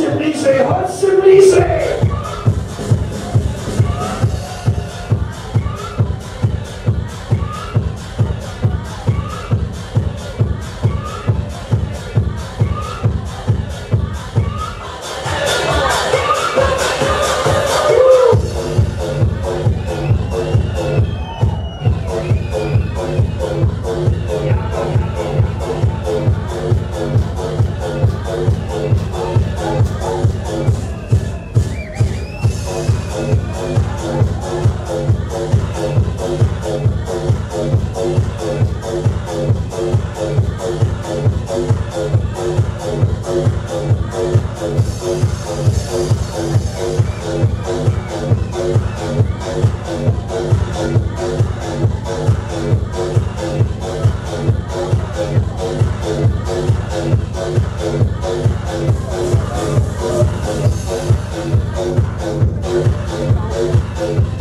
worship, Lise, worship, say?